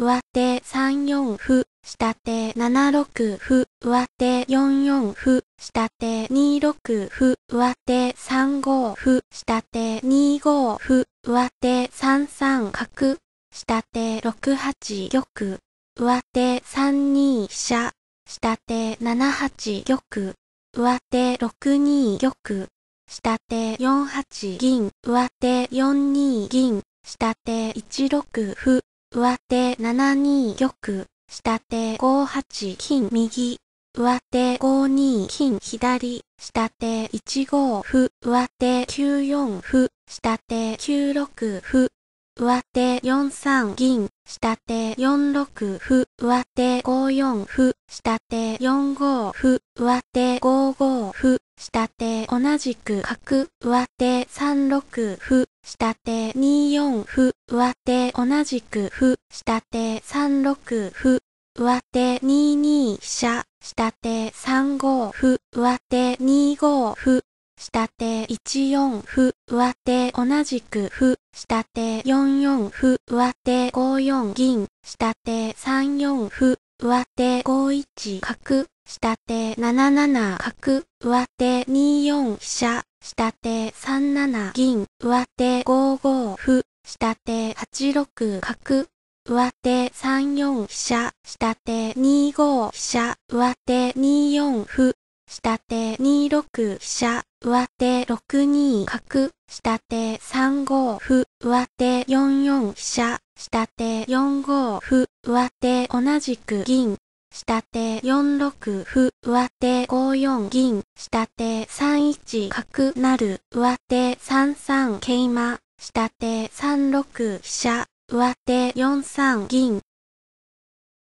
上手3四歩下手7六歩上手4四歩下手2六歩上手3五歩下手2五歩上手3三角下手6八玉上手3二飛車下手7八玉上手6二玉下手4八銀上手4二銀下手1六歩上手7二玉下手5八金右。上手5二金左下手1五歩。上手9四歩下手9六歩。上手4三銀。下手4六歩上手5四歩下手4五歩上手5五歩下手同じく角上手3六歩下手2四歩上手同じく歩下手3六歩上手2二飛車下手3五歩上手2五歩下手1四歩上手同じく歩下手4四歩上手5四銀。下手3四歩上手5一。角下手7七角上手2四飛車。下手3七銀上手5五歩。下手8六角上手3四飛車。下手2五飛車上手2四歩。下手2六飛車。上手6二角下手3五歩上手4四飛車下手4五歩上手同じく銀下手4六歩上手5四銀下手3一角成上手3三桂馬下手3六飛車上手4三銀。